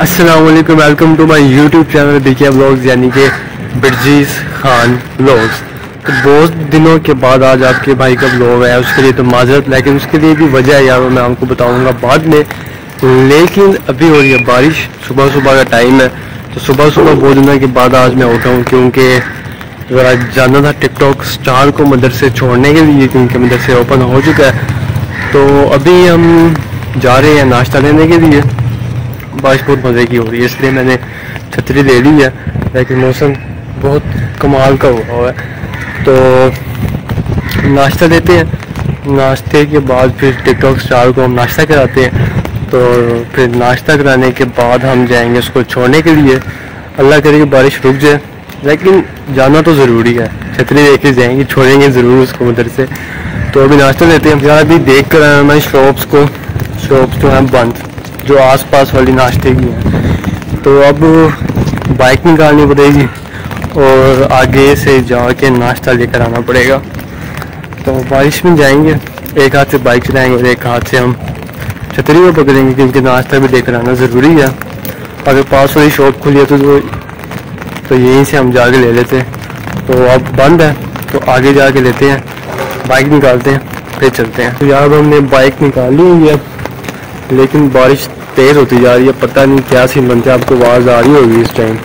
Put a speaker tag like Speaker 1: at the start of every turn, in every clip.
Speaker 1: अस्सलाम वालेकुम to my YouTube channel देखिए ब्लॉग्स यानी कि बिरजीज खान ब्लॉग्स तो बहुत दिनों के बाद आज आपके भाई का ब्लॉग है उसके लिए तो माजरत, लेकिन उसके लिए भी वजह है यार मैं आपको बताऊँगा बाद में। लेकिन अभी हो रही है बारिश सुबह सुबह का टाइम है। तो सुबह सुबह बहुत दिनों के बाद आज मैं उठा हूँ, क्योंकि ज़रा जाना था टिकटॉक स्टार को मदरसे छोड़ने के लिए, क्योंकि मदरसे ओपन हो चुका है। तो अभी हम जा रहे हैं नाश्ता लेने के लिए। बारिश बहुत मज़े की हो रही है, इसलिए मैंने छतरी ले ली है, लेकिन मौसम बहुत कमाल का हुआ है। तो नाश्ता देते हैं। नाश्ते के बाद फिर टिकटॉक स्टार को हम नाश्ता कराते हैं। तो फिर नाश्ता कराने के बाद हम जाएँगे उसको छोड़ने के लिए। अल्लाह करे कि बारिश रुक जाए, लेकिन जाना तो ज़रूरी है। छतरी लेके जाएँगे, छोड़ेंगे ज़रूर उसको उधर से। तो अभी नाश्ता लेते हैं। फिर अभी देख कर आया मैं शॉप्स को। शॉप्स जो हैं बंद। जो आसपास वाली नाश्ते की हैं। तो अब बाइक निकालनी पड़ेगी और आगे से जाके नाश्ता लेकर आना पड़ेगा। तो बारिश में जाएँगे, एक हाथ से बाइक चलाएँगे और एक हाथ से हम छतरी को पकड़ेंगे क्योंकि नाश्ता भी लेकर आना ज़रूरी है। अगर पास वाली शॉप खुली है तो तो यहीं से हम जाके ले लेते हैं। तो अब बंद है तो आगे जाके लेते हैं, बाइक निकालते हैं, फिर चलते हैं। तो यार हमने बाइक निकाल ली हुई है, लेकिन बारिश तेज़ होती जा रही है, पता नहीं क्या सीन बनते आपको आवाज़ आ रही होगी इस टाइम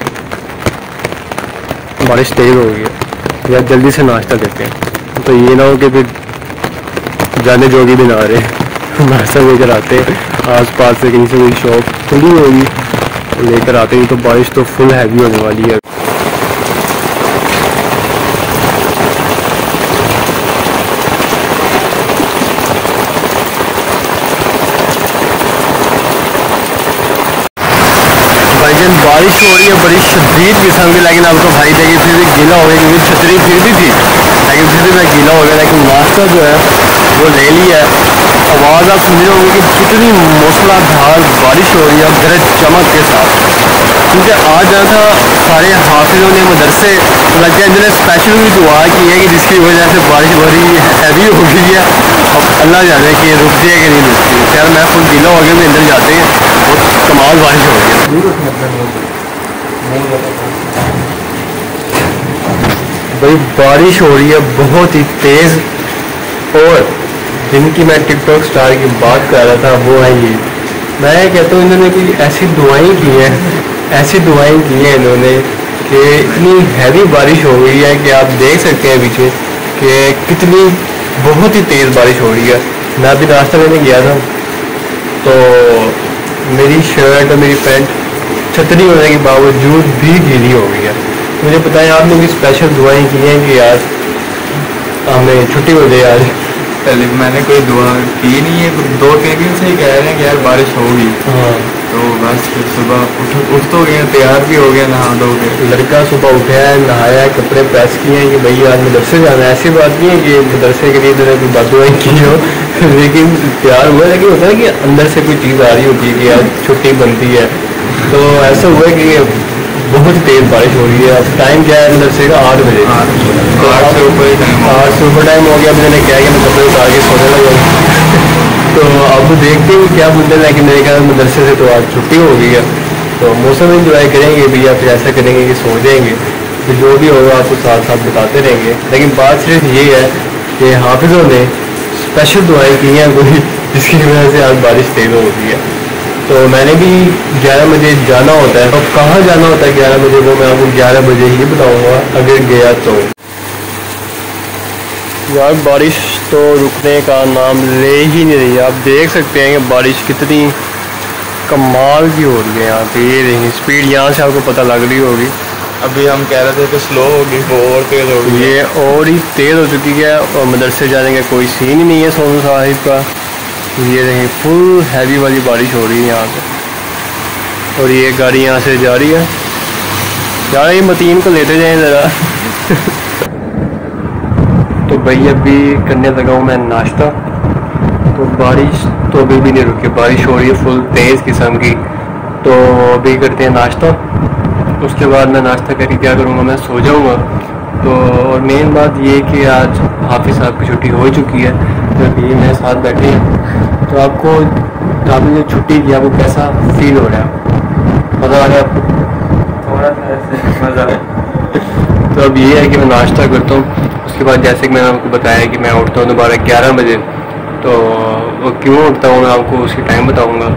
Speaker 1: बारिश तेज़ हो गई है। यार, जल्दी से नाश्ता देते हैं। तो ये ना हो कि फिर जाने जोगी भी ना रहे। नाश्ता लेकर आते हैं। आस पास से कहीं से कोई शॉप खुली होगी तो लेकर आते ही। तो बारिश तो फुल हैवी होने वाली है। लेकिन बारिश हो रही है, बड़ी शदीद किस्म की लेकिन अब तो भाई देखिए, फिर भी गीला हो गया, क्योंकि छतरी फिर भी थी। लेकिन फिर भी मैं गीला हो गया, लेकिन नाश्ता जो है, वो ले लिया है। आवाज़ आप सुन रहे होंगे कि कितनी मौसलाधार बारिश हो रही है गरज चमक के साथ। क्योंकि आज जो था सारे हाफिजों ने मदरसे लगता है इन्होंने स्पेशल भी दुआ की है कि जिसकी वजह से बारिश बड़ी हैवी हो गई है। अब अल्लाह जाने कि रुकती है कि नहीं रुकती खैर, मैं खुद गीला हो गया अंदर जाते हैं। कमाल बारिश हो है भाई, बारिश हो रही है बहुत ही तेज़। और जिनकी मैं टिकटॉक स्टार की बात कर रहा था, वो है ये। मैं कहता हूँ, इन्होंने कोई ऐसी दुआएँ की हैं, ऐसी दुआएँ की हैं इन्होंने कि इतनी हैवी बारिश हो गई है कि आप देख सकते हैं पीछे कि कितनी बहुत ही तेज़ बारिश हो रही है। मैं अभी नाश्ता लेने गया था तो मेरी शर्ट और मेरी पैंट छतरी होने के बावजूद भी गीली हो गई है। मुझे पता है आप लोग स्पेशल दुआएँ की हैं कि यार हमें छुट्टी हो जाए आज।
Speaker 2: पहले मैंने कोई दुआ की नहीं है दो तीन दिन से ही कह रहे हैं कि यार बारिश होगी।
Speaker 1: हाँ।
Speaker 2: तो बस फिर सुबह उठ उठ तो गए तैयार भी हो गया नहा धो के।
Speaker 1: लड़का सुबह उठा है नहाया है कपड़े प्रेस किए हैं कि भाई आज मदरसे जाना है। ऐसी बात नहीं है कि मदरसे के लिए मैंने कोई बात की हो लेकिन तैयार हुआ लेकिन होता है कि अंदर से कोई चीज़ आ रही होती है कि आज छुट्टी बनती है। तो ऐसा हुआ कि बहुत तेज़ बारिश हो रही है। अब टाइम क्या है मदरसे का? आठ बजे।
Speaker 2: आठ से ऊपर
Speaker 1: आठ से ऊपर टाइम हो गया। मैंने क्या कि मैं कपड़े उतार के सोने लगा तो अब देखते हैं क्या हैं, लेकिन मेरे ख्याल मदरसे से तो आज छुट्टी हो गई है। तो मौसम इंजॉय करेंगे भैया फिर ऐसा करेंगे कि सो जाएँगे। तो जो भी होगा, आपको साथ साथ बताते रहेंगे। लेकिन बात सिर्फ़ ये है कि हाफिज़ों ने स्पेशल दुआएँ की हैं कोई जिसकी वजह से आज बारिश तेज़ हो गई है। तो मैंने भी 11 बजे जाना होता है। अब कहाँ जाना होता है 11 बजे? वो मैं आपको 11 बजे ही बताऊँगा। अगर गया तो। यार, बारिश तो रुकने का नाम ले ही नहीं रही। आप देख सकते हैं कि बारिश कितनी कमाल की हो रही है यहाँ पे। ये रही स्पीड यहाँ से आपको पता लग रही होगी।
Speaker 2: अभी हम कह रहे थे कि स्लो होगी वो और तेज होगी।
Speaker 1: ये और ही तेज़ हो चुकी है और मदरसे जाने का कोई सीन ही नहीं है सोनू साहिब का। ये रही फुल हैवी वाली बारिश हो रही है यहाँ पे। और ये गाड़ी यहाँ से जा रही है। यार ये मतीन को लेते जाएँ ज़रा। भाई अभी करने लगा हूँ मैं नाश्ता। तो बारिश तो अभी भी नहीं रुकी। बारिश हो रही है फुल तेज़ किस्म की। तो अभी करते हैं नाश्ता। उसके बाद मैं नाश्ता करके क्या करूँगा मैं सो जाऊँगा। तो और मेन बात ये कि आज हाफिज़ साहब की छुट्टी हो चुकी है। तो अभी मेरे साथ बैठे हैं। तो आपको आपने जो छुट्टी की आपको कैसा फील हो रहा है? मज़ा आ रहा है आपको?
Speaker 2: थोड़ा सा ऐसे मज़ा
Speaker 1: तो अब ये है कि मैं नाश्ता करता हूँ। उसके बाद जैसे कि मैंने आपको बताया कि मैं उठता हूँ दोबारा ग्यारह बजे तो वो क्यों उठता हूँ, मैं आपको उसकी टाइम बताऊँगा।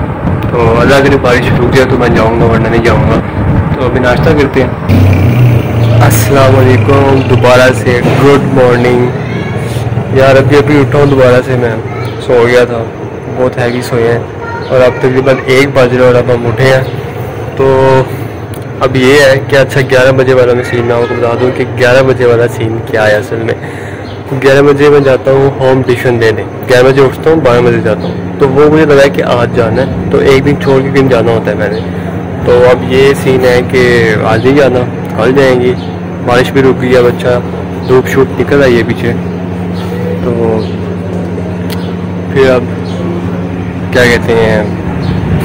Speaker 1: तो अल्लाह करी बारिश रुक जाए तो मैं जाऊँगा, वरना नहीं जाऊँगा। तो अभी नाश्ता करते हैं। अस्सलाम वालेकुम दोबारा से गुड मॉर्निंग यार, अभी अभी उठा हूँ दोबारा से मैं। सो गया था। बहुत हैवी सोए हैं। और अब तकरीबन एक बज रहा और अब हम उठे हैं। तो अब ये है कि अच्छा ग्यारह बजे वाला मैं सीन मैं आपको बता दूँ कि ग्यारह बजे वाला सीन क्या है असल में। ग्यारह बजे मैं जाता हूँ होम ट्यूशन देने। ग्यारह बजे उठता हूँ, बारह बजे जाता हूँ। तो वो मुझे लगा कि आज जाना है तो एक दिन छोड़ के दिन जाना होता है मैंने तो अब ये सीन है कि आज ही जाना, कल जाएँगी। बारिश भी रुक गई है बच्चा धूप शूप निकल आई है पीछे। तो फिर अब क्या कहते हैं,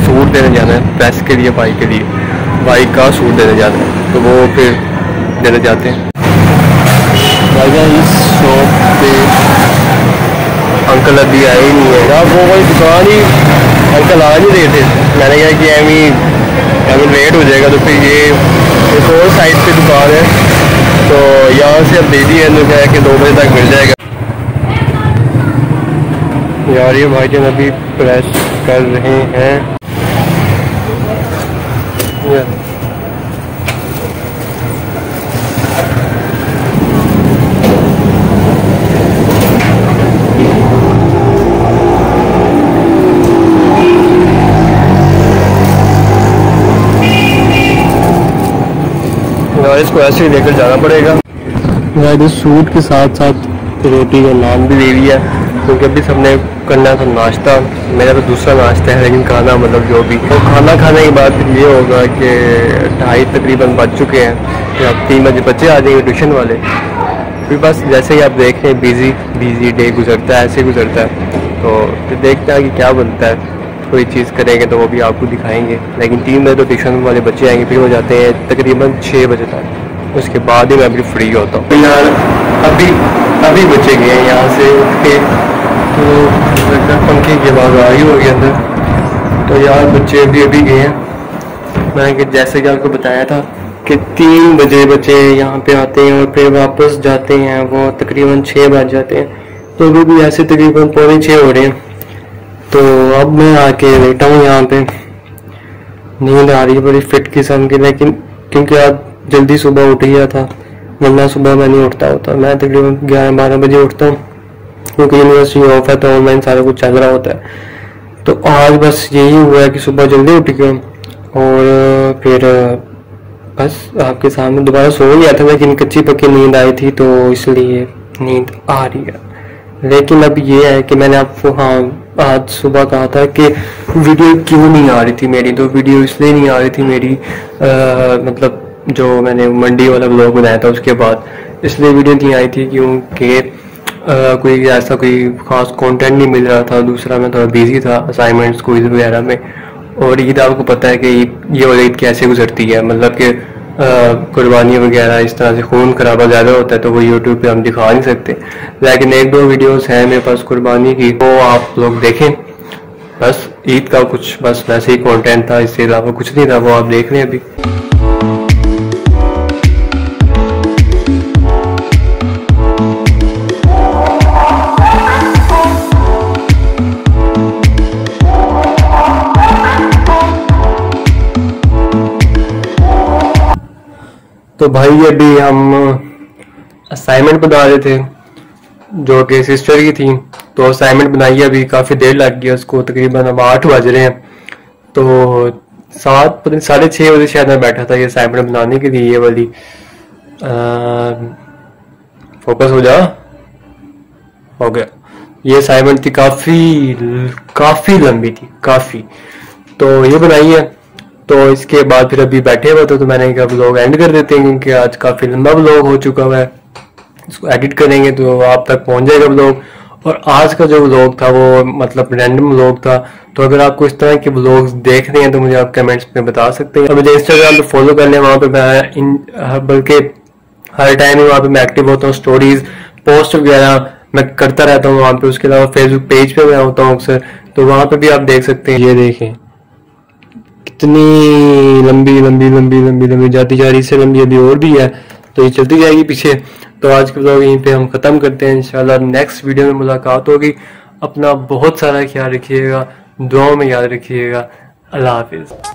Speaker 1: सूट देने जाना है प्रेस के लिए बाइक के लिए। बाइक का सूट देने जाते हैं तो वो फिर देने जाते हैं। इस शॉप पे अंकल अभी आए ही नहीं है। यार, वो कोई दुकान ही अंकल आ नहीं रहे थे। मैंने कहा कि एमी एमी लेट हो जाएगा तो फिर ये एक और साइड पे दुकान है। तो यहाँ से अब दे दी है कहा कि दो बजे तक मिल जाएगा। यार, ये भाई जन अभी प्रेस कर रहे हैं. इसको ऐसे ही लेकर जाना पड़ेगा। सूट के साथ साथ रोटी का नाम भी दे दिया क्योंकि अभी सबने करना था नाश्ता। मेरा तो दूसरा नाश्ता है, लेकिन खाना मतलब जो भी। तो खाना खाने के बाद ये होगा कि ढाई तकरीबन बज चुके हैं। कि अब तीन बजे बच्चे आ जाएँगे ट्यूशन वाले। फिर बस जैसे ही आप देख रहे हैं बिज़ी बिज़ी डे गुजरता है, ऐसे गुजरता है। तो फिर देखते हैं कि क्या बनता है। कोई चीज़ करेंगे तो वो भी आपको दिखाएँगे। लेकिन तीन बजे तो ट्यूशन वाले बच्चे आएँगे, फिर वो जाते हैं तकरीबन छः बजे तक। उसके बाद ही मैं अभी फ्री होता हूँ। फ़िलहाल अभी अभी बच्चे गए हैं यहाँ से उठ के। तो पंखे की आवाज़ आ रही होगी अंदर। तो यार, बच्चे अभी अभी गए हैं। मैंने कि जैसे कि आपको बताया था कि तीन बजे बच्चे यहाँ पे आते हैं और फिर वापस जाते हैं। वो तकरीबन छः बज जाते हैं। तो अभी भी ऐसे तकरीबन पौने छः हो रहे हैं। तो अब मैं आके बैठा हूँ यहाँ पे। नींद आ रही है बड़ी फिट किस्म की, लेकिन क्योंकि आज जल्दी सुबह उठ गया था। वरना सुबह मैं नहीं उठता होता। मैं तकरीबन ग्यारह बारह बजे उठता हूँ क्योंकि यूनिवर्सिटी ऑफ़ है तो ऑनलाइन सारा कुछ चल रहा होता है। तो आज बस यही हुआ है कि सुबह जल्दी उठ गया और फिर बस आपके सामने दोबारा सो गया था। लेकिन कच्ची पक्की नींद आई थी तो इसलिए नींद आ रही है। लेकिन अब ये है कि मैंने आपको हाँ आज सुबह कहा था कि वीडियो क्यों नहीं आ रही थी मेरी? तो वीडियो इसलिए नहीं आ रही थी मेरी आ, मतलब जो मैंने मंडी वाला ब्लॉग बनाया था, उसके बाद इसलिए वीडियो नहीं आई थी क्योंकि कोई ऐसा कोई खास कंटेंट नहीं मिल रहा था। दूसरा मैं थोड़ा बिज़ी था असाइनमेंट्स क्विज वगैरह में। और ईद आपको पता है कि ये वाली ईद कैसे गुजरती है। मतलब कि कुर्बानी वगैरह, इस तरह से खून खराबा ज़्यादा होता है तो वो यूट्यूब पे हम दिखा नहीं सकते। लेकिन एक दो वीडियोस हैं मेरे पास कुर्बानी की, वो आप लोग देखें। बस, ईद का कुछ, बस वैसे ही कंटेंट था इसके अलावा कुछ नहीं था, वो आप देख रहे हैं अभी। तो भाई अभी हम असाइनमेंट बना रहे थे, जो कि सिस्टर की थी। तो असाइनमेंट बनाई अभी काफ़ी देर लग गई उसको, तकरीबन अब आठ बज रहे हैं। तो सात, पता साढ़े छः बजे शायद मैं बैठा था ये असाइनमेंट बनाने के लिए, ये वाली। फोकस हो जा। हो गया। ये असाइनमेंट थी काफ़ी काफ़ी लंबी थी, काफ़ी। तो ये बनाई है। तो इसके बाद फिर अभी बैठे हुए थे तो मैंने कहा ब्लॉग एंड कर देते हैं, क्योंकि आज काफ़ी लंबा ब्लॉग हो चुका हुआ है। इसको एडिट करेंगे तो आप तक पहुँच जाएगा ब्लॉग और आज का जो ब्लॉग था, वो मतलब रैंडम ब्लॉग था। तो अगर आपको इस तरह के ब्लॉग्स देखने हैं तो मुझे आप कमेंट्स में बता सकते हैं। और मुझे इंस्टाग्राम पे फॉलो कर लें वहाँ पे मैं इन बल्कि हर टाइम वहाँ पे मैं एक्टिव होता हूँ स्टोरीज पोस्ट वगैरह मैं करता रहता हूँ वहाँ पे। उसके अलावा फेसबुक पेज पे मैं होता हूँ अक्सर तो वहाँ पे भी आप देख सकते हैं। ये देखें। इतनी लंबी लंबी लंबी लंबी लंबी जाती जा रही, इससे लंबी अभी और भी है तो ये चलती जाएगी पीछे। तो आज के ब्लॉग यहीं पे हम ख़त्म करते हैं, इंशाल्लाह नेक्स्ट वीडियो में मुलाकात होगी। अपना बहुत सारा ख्याल रखिएगा, दुआओं में याद रखिएगा। अल्लाह हाफिज़।